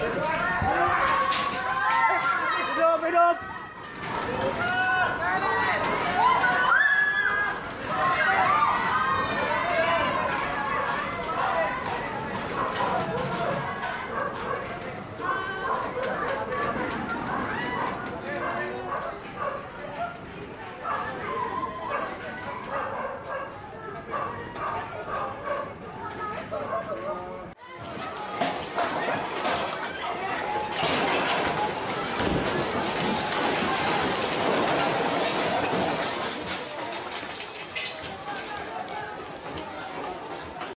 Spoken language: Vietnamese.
Mày đơm, mày đơm